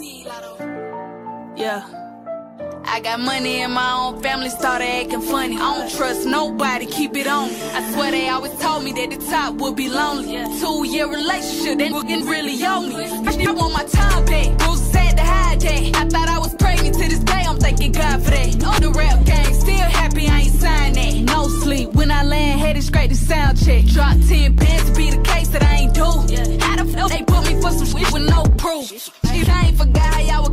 Yeah. I got money in my own family, started acting funny. I don't trust nobody, keep it on. I swear they always told me that the top would be lonely. Two year relationship, they looking really on me. I want my time back, bruises had to hide that. I thought I was pregnant to this day, I'm thanking God for that. Oh, the rap gang, still happy I ain't signed that. No sleep, when I land, headed straight to sound check. Drop 10 pins with no? I ain't forgot how y'all